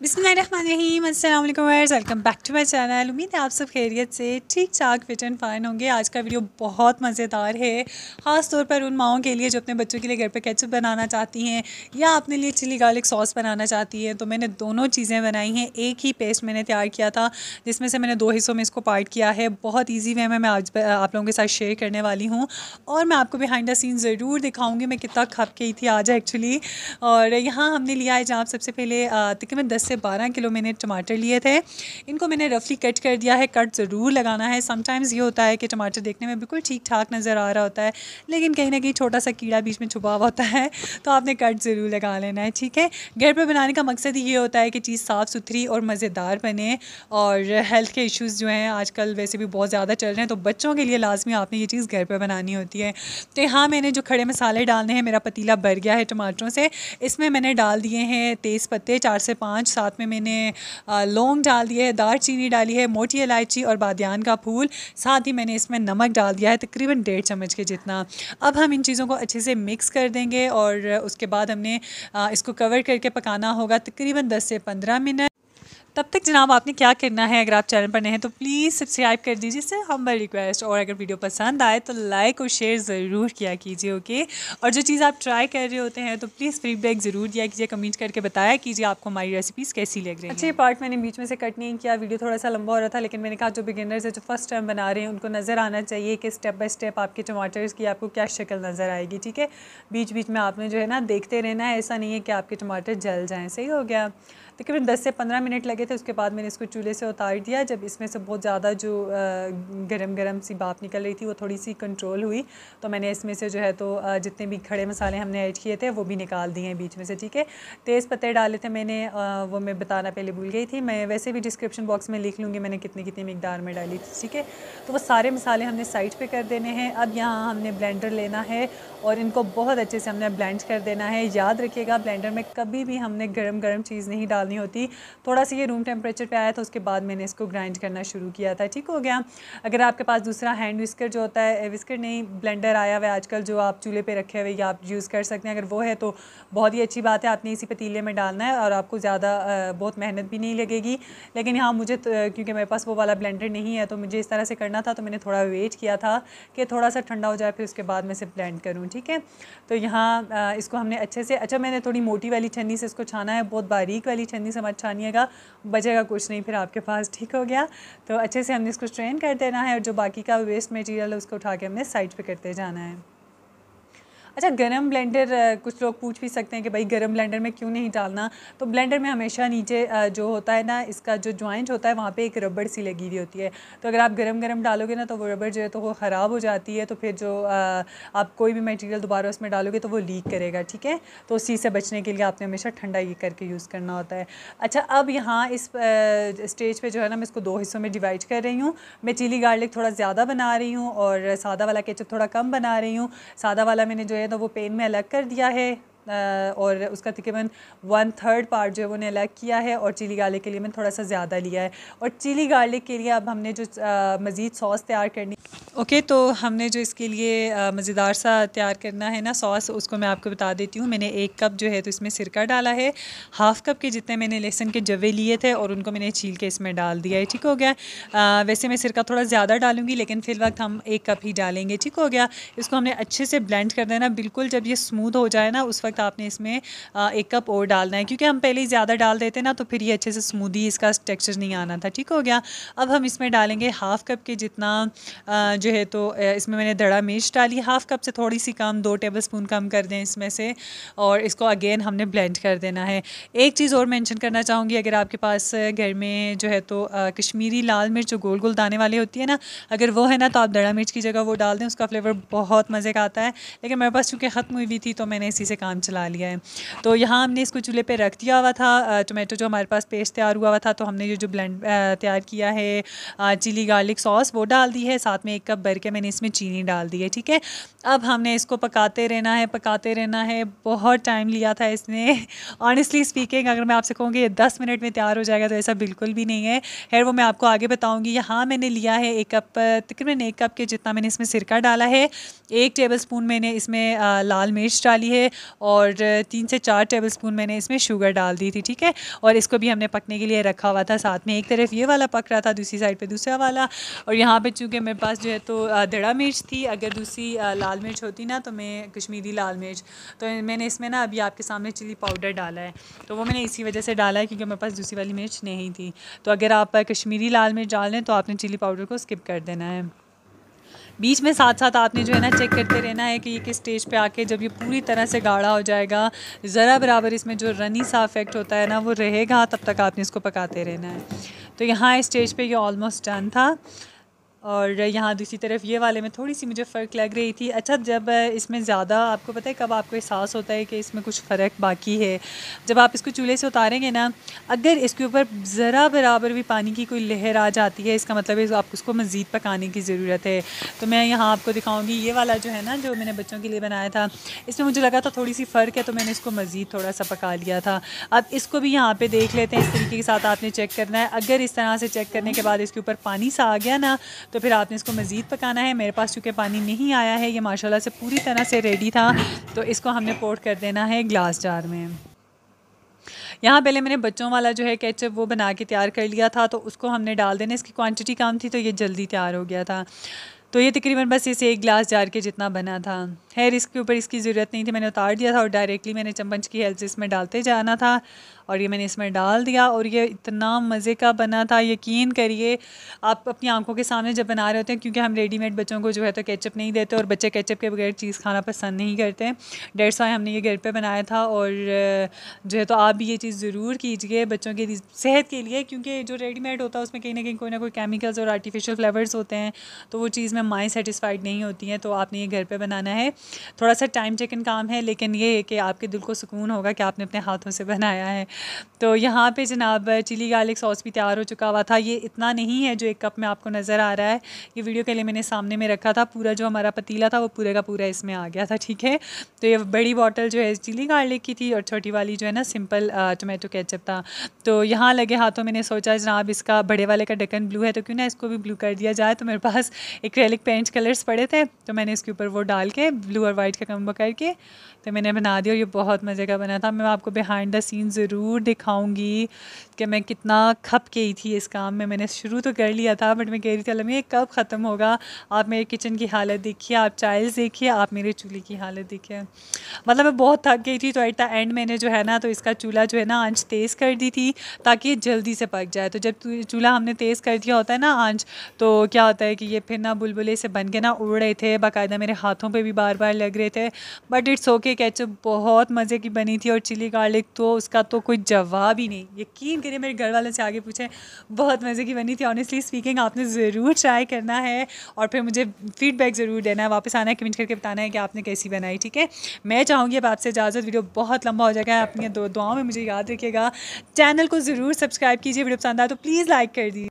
अस्सलाम वालेकुम welcome back to my channel. उम्मीद है आप सब खैरियत से ठीक ठाक फिट एंड फाइन होंगे। आज का वीडियो बहुत मज़ेदार है ख़ास तौर पर उन माओं के लिए जो अपने बच्चों के लिए घर पर केचप बनाना चाहती हैं या अपने लिए चिली गार्लिक सॉस बनाना चाहती हैं। तो मैंने दोनों चीज़ें बनाई हैं। एक ही पेस्ट मैंने तैयार किया था, जिसमें से मैंने दो हिस्सों में इसको पार्ट किया है। बहुत ईजी वे में मैं आज आप लोगों के साथ शेयर करने वाली हूँ और मैं आपको बिहाइंड द सीन ज़रूर दिखाऊँगी, मैं कितना खप गई थी आज एक्चुअली और यहाँ हमने लिया है जहाँ सबसे पहले तकरीबन दस से बारह किलो मैंने टमाटर लिए थे। इनको मैंने रफली कट कर दिया है। कट ज़रूर लगाना है। समटाइम्स ये होता है कि टमाटर देखने में बिल्कुल ठीक ठाक नज़र आ रहा होता है, लेकिन कहीं ना कहीं छोटा सा कीड़ा बीच में छुपा हुआ होता है तो आपने कट ज़रूर लगा लेना है, ठीक है? घर पर बनाने का मकसद ये होता है कि चीज़ साफ़ सुथरी और मज़ेदार बने और हेल्थ के इश्यूज़ जो हैं आजकल वैसे भी बहुत ज़्यादा चल रहे हैं तो बच्चों के लिए लाजमी आपने ये चीज़ घर पर बनानी होती है। तो यहाँ मैंने जो खड़े मसाले डालने हैं, मेरा पतीला भर गया है टमाटरों से। इसमें मैंने डाल दिए हैं तेज़ पत्ते चार से पाँच साथ में मैंने लौंग डाल दिया है, दार चीनी डाली है, मोटी इलायची और बादियान का फूल, साथ ही मैंने इसमें नमक डाल दिया है तकरीबन डेढ़ चम्मच के जितना। अब हम इन चीज़ों को अच्छे से मिक्स कर देंगे और उसके बाद हमने इसको कवर करके पकाना होगा तकरीबन दस से पंद्रह मिनट। तब तक जनाब आपने क्या करना है? अगर आप चैनल पर नए हैं तो प्लीज़ सब्सक्राइब कर दीजिए। इससे हम रिक्वेस्ट और अगर वीडियो पसंद आए तो लाइक और शेयर ज़रूर किया कीजिए ओके और जो चीज़ आप ट्राई कर रहे होते हैं तो प्लीज़ फीडबैक ज़रूर दिया कीजिए कमेंट करके बताया कीजिए आपको हमारी रेसिपीज़ कैसी लग रही है। अच्छे पार्ट मैंने बीच में से कट नहीं किया वीडियो थोड़ा सा लंबा हो रहा था लेकिन मैंने कहा जो बिगिनर्स है जो फ़र्स्ट टाइम बना रहे हैं उनको नज़र आना चाहिए कि स्टेप बाय स्टेप आपके टमाटर्स की आपको क्या शक्ल नज़र आएगी ठीक है? बीच बीच में आपने जो है ना देखते रहना है ऐसा नहीं है कि आपके टमाटर जल जाएँ। सही हो गया। तकरीबन दस से पंद्रह मिनट लगे थे, उसके बाद मैंने इसको चूल्हे से उतार दिया। जब इसमें से बहुत ज़्यादा जो गरम गरम सी बाप निकल रही थी, वो थोड़ी सी कंट्रोल हुई। तो मैंने इसमें से जो है तो जितने भी खड़े मसाले हमने ऐड किए थे, वो भी निकाल दिए हैं बीच में से, ठीक है? तेज़ पत्ते डाले थे मैंने वो मैं बताना पहले भूल गई थी। मैं वैसे भी डिस्क्रिप्शन बॉक्स में लिख लूँगी, मैंने कितनी कितनी मकदार में डाली थी, ठीक है? तो वो सारे मसाले हमने साइड पर कर देने हैं। अब यहाँ हमने ब्लेंडर लेना है और इनको बहुत अच्छे से हमने ब्लेंड कर देना है। याद रखिएगा ब्लेंडर में कभी भी हमने गर्म गर्म चीज़ नहीं डाल डालनी होती। थोड़ा सा ये रूम टेम्परेचर पे आया था, उसके बाद मैंने इसको ग्राइंड करना शुरू किया था। ठीक हो गया। अगर आपके पास दूसरा हैंड विस्कर जो होता है विस्कर नहीं ब्लेंडर आया हुआ है आजकल जो आप चूल्हे पे रखे हुए, या आप यूज़ कर सकते हैं। अगर वो है तो बहुत ही अच्छी बात है, आपने इसी पतीले में डालना है और आपको ज़्यादा बहुत मेहनत भी नहीं लगेगी। लेकिन यहाँ मुझे क्योंकि मेरे पास वो वाला ब्लेंडर नहीं है तो मुझे इस तरह से करना था तो मैंने थोड़ा वेट किया था कि थोड़ा सा ठंडा हो जाए, फिर उसके बाद मैं इसे ब्लेंड करूँ। ठीक है? तो यहाँ इसको हमने अच्छे से अच्छा मैंने थोड़ी मोटी वाली छन्नी से इसको छाना है, बहुत बारीक वाली से मत छानिएगा, बचेगा कुछ नहीं, फिर आपके पास ठीक हो गया। तो अच्छे से हमने इसको स्ट्रेन कर देना है और जो बाकी का वेस्ट मटेरियल है उसको उठा के हमने साइड पे करते जाना है। अच्छा गरम ब्लेंडर कुछ लोग पूछ भी सकते हैं कि भाई गरम ब्लेंडर में क्यों नहीं डालना? तो ब्लेंडर में हमेशा नीचे जो होता है ना, इसका जो जॉइंट होता है, वहाँ पे एक रबड़ सी लगी हुई होती है। तो अगर आप गरम गरम डालोगे ना तो वो रबड़ जो है तो वो ख़राब हो जाती है तो फिर जो आप कोई भी मटीरियल दोबारा उसमें डालोगे तो वो लीक करेगा, ठीक है? तो उस चीज़ से बचने के लिए आपने हमेशा ठंडा ये करके यूज़ करना होता है। अच्छा अब यहाँ इस स्टेज पर जो है ना, मैं इसको दो हिस्सों में डिवाइड कर रही हूँ। मैं चिली गार्लिक थोड़ा ज़्यादा बना रही हूँ और सादा वाला केचप थोड़ा कम बना रही हूँ। सादा वाला मैंने जो है तो वो पेन में अलग कर दिया है। और उसका तकरीबन वन थर्ड पार्ट जो है ने अलग किया है और चिली गार्लिक के लिए मैंने थोड़ा सा ज़्यादा लिया है। और चिली गार्लिक के लिए अब हमने जो मज़ीद सॉस तैयार करनी ओके okay, तो हमने जो इसके लिए मज़ेदार सा तैयार करना है ना सॉस उसको मैं आपको बता देती हूँ। मैंने एक कप जो है तो इसमें सिरका डाला है। हाफ़ कप के जितने मैंने लहसुन के जवे लिए थे और उनको मैंने छील के इसमें डाल दिया है। ठीक हो गया। आ, वैसे मैं सिरका थोड़ा ज़्यादा डालूँगी लेकिन फिर वक्त हम एक कप ही डालेंगे। ठीक हो गया। इसको हमने अच्छे से ब्लेंड कर देना। बिल्कुल जब ये स्मूथ हो जाए ना उस वक्त आपने इसमें एक कप और डालना है। क्योंकि हम पहले ही ज़्यादा डाल देते ना तो फिर ये अच्छे से स्मूदी इसका टेक्सचर नहीं आना था। ठीक हो गया? अब हम इसमें डालेंगे हाफ़ कप के जितना जो है तो इसमें मैंने दड़ा मिर्च डाली। हाफ़ कप से थोड़ी सी कम, दो टेबल स्पून कम कर दें इसमें से। और इसको अगेन हमने ब्लेंड कर देना है। एक चीज़ और मेंशन करना चाहूँगी, अगर आपके पास घर में जो है तो कश्मीरी लाल मिर्च जो गोल गोल दाने वाली होती है ना, अगर वो है ना तो आप दड़ा मिर्च की जगह वो डाल दें, उसका फ्लेवर बहुत मज़े का आता है। लेकिन मेरे पास चूँकि ख़त्म हुई भी थी तो मैंने इसी से काम चला लिया है। तो यहाँ हमने इसको चूल्हे पे रख दिया हुआ था। टोमेटो जो हमारे पास पेस्ट तैयार हुआ हुआ था तो हमने ये जो ब्लेंड तैयार किया है चिली गार्लिक सॉस वो डाल दी है। साथ में एक कप भर के मैंने इसमें चीनी डाल दी है, ठीक है? अब हमने इसको पकाते रहना है, पकाते रहना है। बहुत टाइम लिया था इसने। ऑनेस्टली स्पीकिंग अगर मैं आपसे कहूँगी ये दस मिनट में तैयार हो जाएगा तो ऐसा बिल्कुल भी नहीं है। खैर, वो मैं आपको आगे बताऊँगी। यहाँ मैंने लिया है एक कप, तकरीबन एक कप के जितना मैंने इसमें सिरका डाला है। एक टेबल स्पून मैंने इसमें लाल मिर्च डाली है और तीन से चार टेबल स्पून मैंने इसमें शुगर डाल दी थी, ठीक है? और इसको भी हमने पकने के लिए रखा हुआ था, साथ में एक तरफ़ ये वाला पक रहा था, दूसरी साइड पर दूसरा वाला। और यहाँ पर चूँकि मेरे पास जो है तो दड़ा मिर्च थी, अगर दूसरी लाल मिर्च होती ना तो मैं कश्मीरी लाल मिर्च। तो मैंने इसमें ना अभी आपके सामने चिली पाउडर डाला है। तो वो मैंने इसी वजह से डाला है क्योंकि मेरे पास दूसरी वाली मिर्च नहीं थी। तो अगर आप कश्मीरी लाल मिर्च डाल लें तो आपने चिली पाउडर को स्किप कर देना है। बीच में साथ साथ आपने जो है ना चेक करते रहना है कि ये किस स्टेज पे आके जब ये पूरी तरह से गाढ़ा हो जाएगा, ज़रा बराबर इसमें जो रनी सा इफ़ेक्ट होता है ना, वो रहेगा, तब तक आपने इसको पकाते रहना है। तो यहाँ स्टेज पे ये ऑलमोस्ट डन था। और यहाँ दूसरी तरफ़ ये वाले में थोड़ी सी मुझे फ़र्क लग रही थी। अच्छा जब इसमें ज़्यादा आपको पता है कब आपको एहसास होता है कि इसमें कुछ फ़र्क बाकी है? जब आप इसको चूल्हे से उतारेंगे ना, अगर इसके ऊपर ज़रा बराबर भी पानी की कोई लहर आ जाती है, इसका मतलब है आपको उसको मज़ीद पकाने की ज़रूरत है। तो मैं यहाँ आपको दिखाऊँगी, ये वाला जो है ना, जो मैंने बच्चों के लिए बनाया था, इसमें मुझे लगा था थोड़ी सी फ़र्क है तो मैंने इसको मज़ीद थोड़ा सा पका लिया था। अब इसको भी यहाँ पर देख लेते हैं, इस तरीके के साथ आपने चेक करना है। अगर इस तरह से चेक करने के बाद इसके ऊपर पानी सा आ गया ना तो फिर आपने इसको मज़ीद पकाना है। मेरे पास चूँकि पानी नहीं आया है, ये माशाल्लाह से पूरी तरह से रेडी था तो इसको हमने पोर्ट कर देना है ग्लास जार में। यहाँ पहले मैंने बच्चों वाला जो है केचप वो बना के तैयार कर लिया था तो उसको हमने डाल देना। इसकी क्वांटिटी कम थी तो ये जल्दी तैयार हो गया था। तो ये तकरीबन बस इसे एक गिलास जार के जितना बना था। खैर, इसके ऊपर इसकी ज़रूरत नहीं थी, मैंने उतार दिया था और डायरेक्टली मैंने चम्मच की हेल्प से इसमें डालते जाना था। और ये मैंने इसमें डाल दिया और ये इतना मज़े का बना था। यकीन करिए, आप अपनी आँखों के सामने जब बना रहे होते हैं, क्योंकि हम रेडीमेड बच्चों को जो है तो केचप नहीं देते और बच्चे केचप के बगैर चीज़ खाना पसंद नहीं करते डेढ़ सौ हमने ये घर पर बनाया था और, जो है तो आप भी ये चीज़ ज़रूर कीजिए बच्चों की सेहत के लिए, क्योंकि जो रेडीमेड होता है, उसमें कहीं ना कहीं कोई ना कोई केमिकल्स और आर्टिफिशियल फ्लेवर्स होते हैं तो वो चीज़ में माएँ सेटिस्फाइड नहीं होती हैं तो आपने ये घर पर बनाना है। थोड़ा सा टाइम टेकन काम है, लेकिन ये है कि आपके दिल को सुकून होगा कि आपने अपने हाथों से बनाया है। तो यहाँ पे जनाब चिली गार्लिक सॉस भी तैयार हो चुका हुआ था। ये इतना नहीं है जो एक कप में आपको नज़र आ रहा है। ये वीडियो के लिए मैंने सामने में रखा था। पूरा जो हमारा पतीला था वो पूरे का पूरा इसमें आ गया था, ठीक है? तो ये बड़ी बॉटल जो है चिली गार्लिक की थी और छोटी वाली जो है ना सिंपल टोमेटो केचप था। तो यहाँ लगे हाथों मैंने सोचा जनाब इसका बड़े वाले का ढक्कन ब्लू है तो क्यों ना इसको भी ब्लू कर दिया जाए। तो मेरे पास एक्रेलिक पेंट कलर्स पड़े थे तो मैंने इसके ऊपर वो डाल के ब्लू और वाइट का कम्बो करके तो मैंने बना दिया और ये बहुत मज़े का बना था। मैं आपको बिहाइंड द सीन ज़रूर दिखाऊँगी कि मैं कितना खप गई थी इस काम में। मैंने शुरू तो कर लिया था बट मैं कह रही थी अलम ये कब ख़त्म होगा? आप मेरे किचन की हालत देखिए, आप चाइल्स देखिए, आप मेरे चूल्हे की हालत देखिए। मतलब मैं बहुत थक गई थी तो एट द एंड मैंने जो है ना तो इसका चूल्हा जो है ना, आँच तेज़ कर दी थी, ताकि जल्दी से पक जाए। तो जब चूल्हा हमने तेज़ कर दिया होता है ना, आँच तो क्या होता है कि ये फिर ना बुलबुले से बन के ना उड़ रहे थे, बाकायदा मेरे हाथों पर भी बार बार लग रहे थे बट इट्स ओके कैचअप बहुत मज़े की बनी थी और चिली गार्लिक तो उसका तो कोई जवाब ही नहीं। यकीन करिए, मेरे घर वाले से आगे पूछे, बहुत मज़े की बनी थी। ऑनेस्टली स्पीकिंग आपने ज़रूर ट्राई करना है और फिर मुझे फीडबैक ज़रूर देना है, वापस आना है कमेंट करके बताना है कि आपने कैसी बनाई, ठीक है? मैं चाहूँगी अब आपसे इजाज़त। वीडियो बहुत लंबा हो जाएगा, अपनी दो दुआओं में मुझे याद रखिएगा। चैनल को ज़रूर सब्सक्राइब कीजिए, वीडियो पसंद आए तो प्लीज़ लाइक कर दीजिए।